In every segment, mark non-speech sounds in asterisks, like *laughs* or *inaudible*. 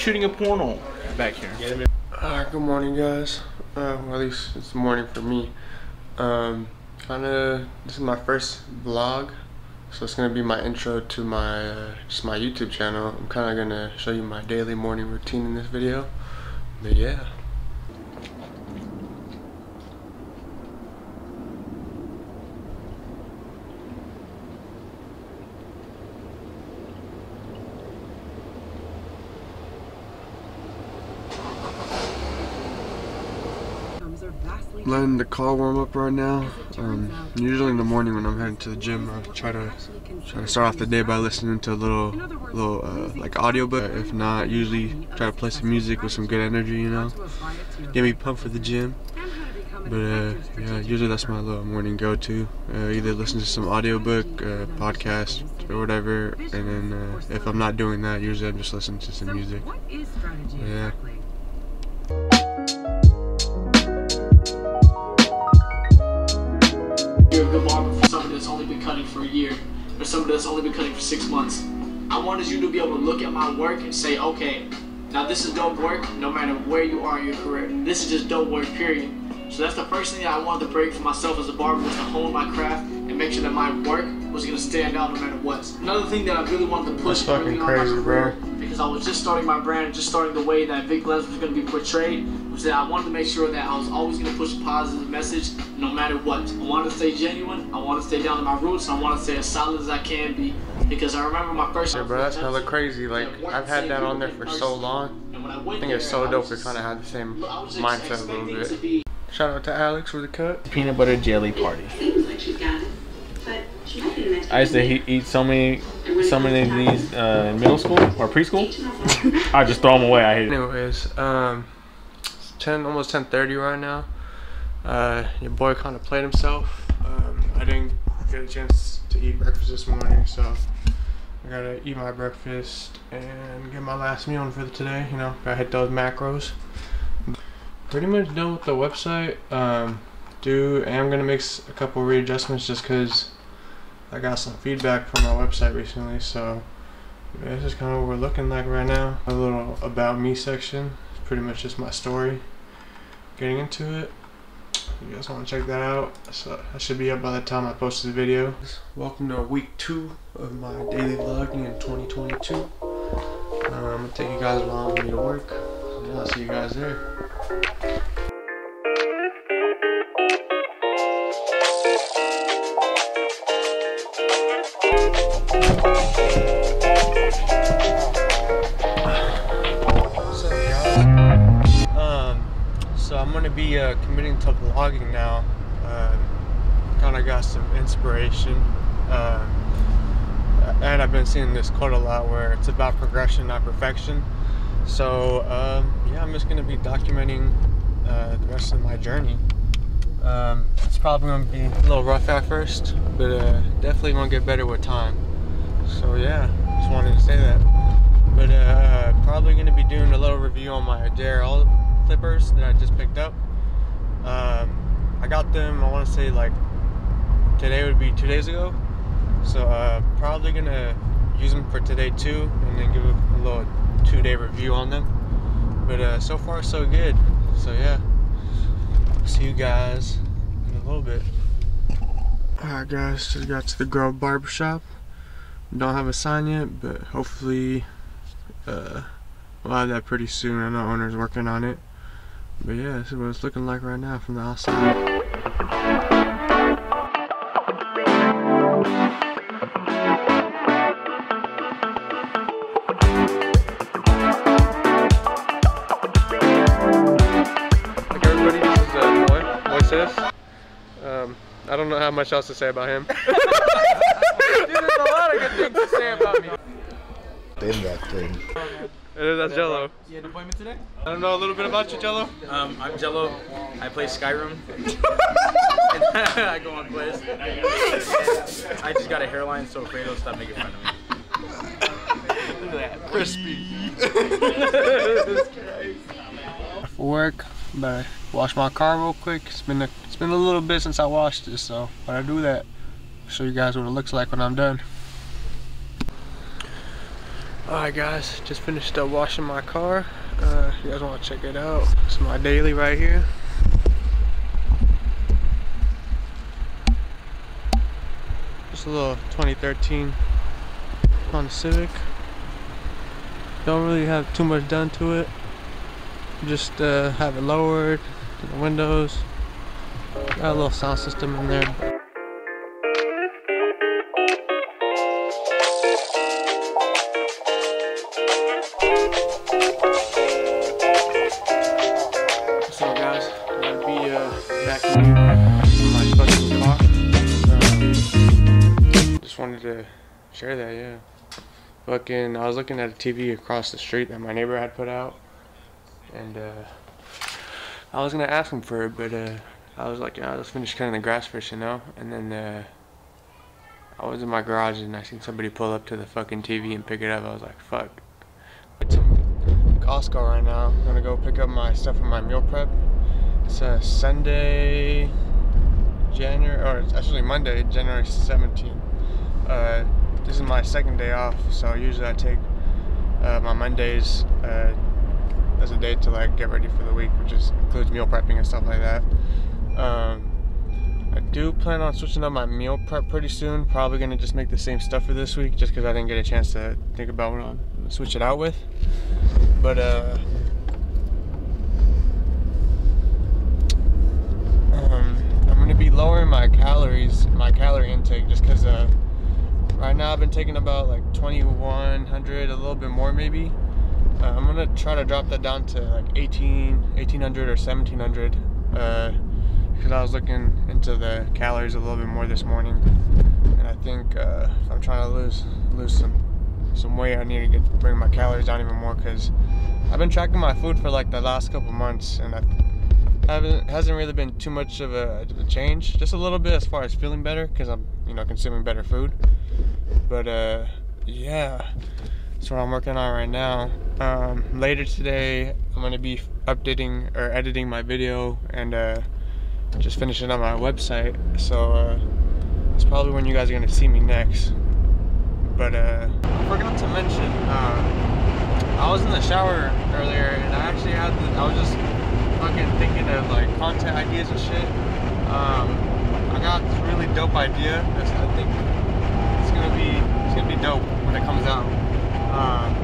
shooting a porno back here. Uh, good morning, guys. Uh, well, at least it's morning for me. Um, kind of, this is my first vlog, so it's gonna be my intro to my uh, just my YouTube channel. I'm kind of gonna show you my daily morning routine in this video. But yeah. Letting the car warm up right now. Um, usually in the morning when I'm heading to the gym, I try to try to start off the day by listening to a little little uh, like audiobook. If not, usually try to play some music with some good energy, you know, get me pumped for the gym. But uh, yeah, usually that's my little morning go-to. Uh, either listen to some audiobook, uh, podcast, or whatever, and then uh, if I'm not doing that, usually I'm just listening to some music. Yeah. You're a good barber for somebody that's only been cutting for a year or somebody that's only been cutting for six months. I wanted you to be able to look at my work and say, okay, now this is dope work no matter where you are in your career. This is just dope work, period. So that's the first thing that I wanted to break for myself as a barber was to hone my craft and make sure that my work was gonna stand out no matter what. Another thing that I really wanted to push early on crazy, my bro. because I was just starting my brand and just starting the way that Vic Les was gonna be portrayed, was that I wanted to make sure that I was always gonna push a positive message no matter what. I wanted to stay genuine, I wanted to stay down to my roots, I wanted to stay as solid as I can be. Because I remember my first Yeah, bro, that's hella crazy. Like, I've had that on there for so long. I think it's so dope to kind of had the same mindset a little bit. Shout out to Alex for the cut. Peanut butter jelly party. Seems like she's got it, but she might be the next I used to he- eat so many, so many of these uh, in middle school or preschool. I just throw them away. I hate it. Anyways, um, it's 10, almost 10:30 right now. Uh, your boy kind of played himself. Um, I didn't get a chance to eat breakfast this morning, so I gotta eat my breakfast and get my last meal for the today. You know, gotta hit those macros. Pretty much done with the website. Um, do am gonna make a couple readjustments just because I got some feedback from my website recently, so. This is kind of what we're looking like right now. A little about me section. Pretty much just my story. Getting into it. You guys want to check that out? So that should be up by the time I post this video. Welcome to week two of my daily vlogging in 2022. Um, I'm gonna take you guys along with me to work. Yeah, I'll see you guys there. Gonna be uh, committing to vlogging now. Uh, kind of got some inspiration, uh, and I've been seeing this quote a lot where it's about progression, not perfection. So um, yeah, I'm just gonna be documenting uh, the rest of my journey. Um, it's probably gonna be a little rough at first, but uh, definitely gonna get better with time. So yeah, just wanted to say that but uh, probably going to be doing a little review on my JRL clippers that I just picked up. Um, I got them, I want to say like today would be two days ago. So uh, probably to use them for today too and then give a, little two day review on them. But uh, so far so good. So yeah, see you guys in a little bit. Alright guys, just got to the Grove Barbershop. Don't have a sign yet, but hopefully uh, we'll have that pretty soon. I know owner's working on it. But yeah, this is what it's looking like right now from the outside. Like everybody, this is uh, Moy, Moises. Um, I don't know how much else to say about him. *laughs* *laughs* Dude, there's a lot of good things to say about me. in that thing. And that's Jello. You had an appointment today? I don't know a little bit about you, Jello. Um, I'm Jello. I play Skyrim. *laughs* *laughs* I go on plays. I just got a hairline, so Fredo stop making fun of me. Look at that. Crispy. For *laughs* work, but wash my car real quick. It's been a, it's been a little bit since I washed it, so when I do that, show you guys what it looks like when I'm done. Alright guys, just finished up washing my car. Uh, you guys want to check it out? It's my daily right here. Just a little 2013 Honda Civic. Don't really have too much done to it. Just uh, have it lowered, the windows. Got a little sound system in there. Share that, yeah. Fucking, I was looking at a TV across the street that my neighbor had put out, and uh, I was gonna ask him for it, but uh, I was like, yeah, let's finish cutting the grass first, you know. And then uh, I was in my garage and I seen somebody pull up to the fucking TV and pick it up. I was like, fuck. It's Costco right now. I'm gonna go pick up my stuff for my meal prep. It's a Sunday, January, or it's actually Monday, January 17th uh, this is my second day off, so usually I take uh, my Mondays uh, as a day to like get ready for the week, which is, includes meal prepping and stuff like that. Um, I do plan on switching up my meal prep pretty soon. Probably gonna just make the same stuff for this week, just because I didn't get a chance to think about what I'll switch it out with. But uh, um, I'm gonna be lowering my calories, my calorie intake, just because. Uh, Right now I've been taking about like 2100, a little bit more maybe. Uh, I'm gonna try to drop that down to like 18, 1800 or 1700 uh, because I was looking into the calories a little bit more this morning, and I think uh, I'm trying to lose lose some some weight, I need to get bring my calories down even more because I've been tracking my food for like the last couple months, and I haven't hasn't really been too much of a, a change. Just a little bit as far as feeling better because I'm you know consuming better food. But uh, yeah, that's what I'm working on right now. Um, later today, I'm gonna be updating or editing my video and uh, just finishing up my website. So uh, it's probably when you guys are gonna see me next. But uh, I forgot to mention, uh, I was in the shower earlier and I actually had, the, I was just fucking thinking of like content ideas and shit. Um, I got this really dope idea. That's, I think gonna be it's gonna be dope when it comes out. Um,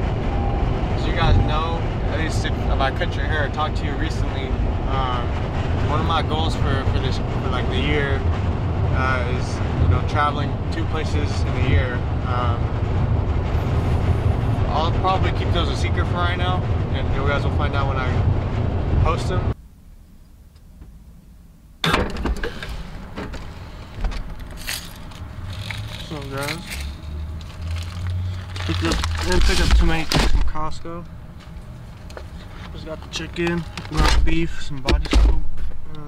as you guys know, at least if, if I cut your hair or talked to you recently, um, one of my goals for, for this for like the year uh, is you know traveling two places in a year. Um, I'll probably keep those a secret for right now, and you guys will find out when I post them. So guys, pick up then pick up tomatoes from Costco. Just got the chicken, ground beef, some body scoop, uh,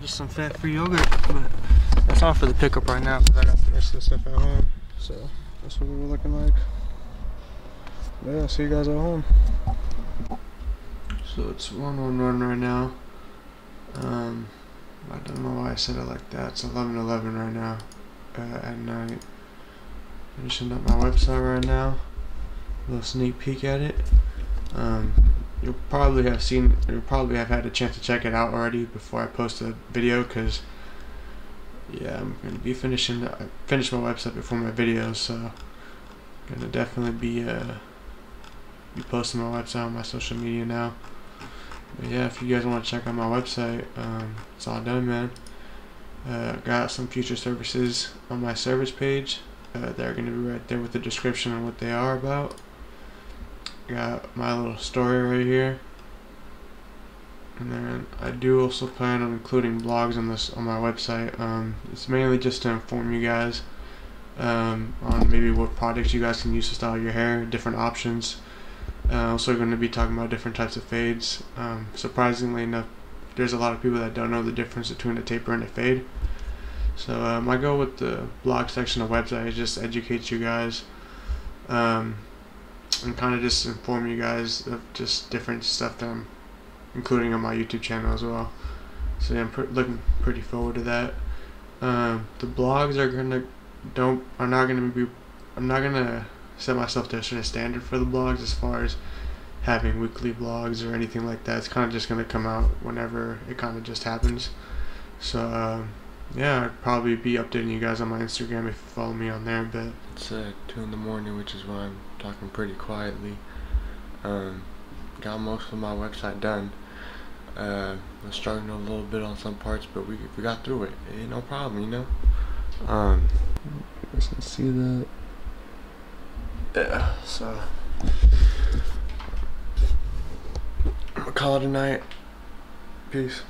just some fat-free yogurt. But that's all for the pickup right now because I got the rest of the stuff at home. So that's what we were looking like. Yeah, see you guys at home. So it's one one one right now. Um, I don't know why I said it like that. It's 11:11 right now uh, at night. Finishing up my website right now. A little sneak peek at it. Um, you'll probably have seen, you'll probably have had a chance to check it out already before I post the video because yeah, I'm gonna be finishing. I finished my website before my videos, so I'm gonna definitely be uh, be posting my website on my social media now. But yeah, if you guys want to check out my website, um, it's all done, man. Uh, got some future services on my service page. Uh, they're going to be right there with the description on what they are about. Got my little story right here. And then I do also plan on including blogs on this on my website. Um, it's mainly just to inform you guys um, on maybe what products you guys can use to style your hair, different options. Uh, also going to be talking about different types of fades. Um, surprisingly enough, there's a lot of people that don't know the difference between a taper and a fade. So uh, my goal with the blog section of the website is just educate you guys um, and kind of just inform you guys of just different stuff that I'm including on my YouTube channel as well. So yeah, I'm pr looking pretty forward to that. Um, the blogs are gonna don't are not gonna be I'm not gonna set myself to a certain standard for the blogs as far as having weekly vlogs or anything like that. It's kind of just gonna come out whenever it kind of just happens. So um, yeah, I'd probably be updating you guys on my Instagram if you follow me on there. But it's uh, two in the morning, which is why I'm talking pretty quietly. Um, got most of my website done. Uh, I was struggling a little bit on some parts, but we we got through it. it ain't no problem, you know. Um, let's see that. Yeah, so I'm gonna call it a night. Peace.